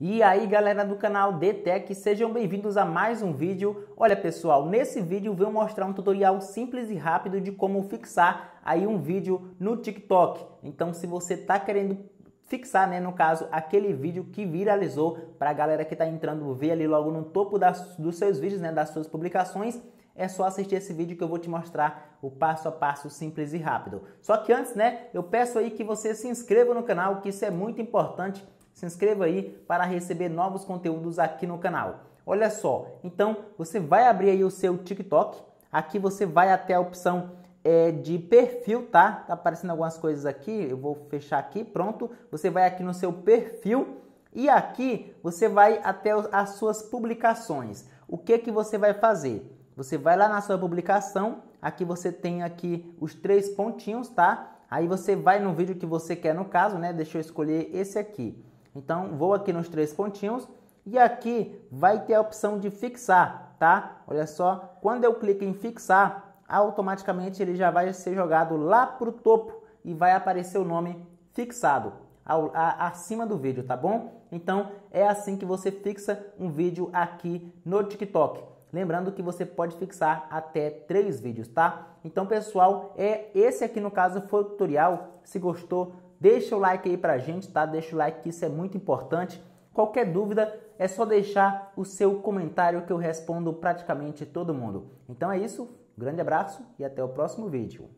E aí galera do canal DTEC, sejam bem-vindos a mais um vídeo. Olha pessoal, nesse vídeo eu vou mostrar um tutorial simples e rápido de como fixar aí um vídeo no TikTok. Então se você está querendo fixar, né, no caso, aquele vídeo que viralizou para a galera que está entrando ver ali logo no topo das, dos seus vídeos, né, das suas publicações, é só assistir esse vídeo que eu vou te mostrar o passo a passo simples e rápido. Só que antes, né, eu peço aí que você se inscreva no canal, que isso é muito importante se inscreva aí para receber novos conteúdos aqui no canal. Olha só, então você vai abrir aí o seu TikTok. Aqui você vai até a opção é, de perfil, tá? Tá aparecendo algumas coisas aqui, eu vou fechar aqui, pronto. Você vai aqui no seu perfil e aqui você vai até as suas publicações. O que que você vai fazer? Você vai lá na sua publicação, aqui você tem aqui os três pontinhos, tá? Aí você vai no vídeo que você quer no caso, né? Deixa eu escolher esse aqui. Então, vou aqui nos três pontinhos e aqui vai ter a opção de fixar, tá? Olha só, quando eu clico em fixar, automaticamente ele já vai ser jogado lá para o topo e vai aparecer o nome fixado ao, a, acima do vídeo, tá bom? Então, é assim que você fixa um vídeo aqui no TikTok. Lembrando que você pode fixar até três vídeos, tá? Então, pessoal, é esse aqui no caso foi o tutorial. Se gostou, Deixa o like aí pra gente, tá? Deixa o like que isso é muito importante. Qualquer dúvida é só deixar o seu comentário que eu respondo praticamente todo mundo. Então é isso, grande abraço e até o próximo vídeo.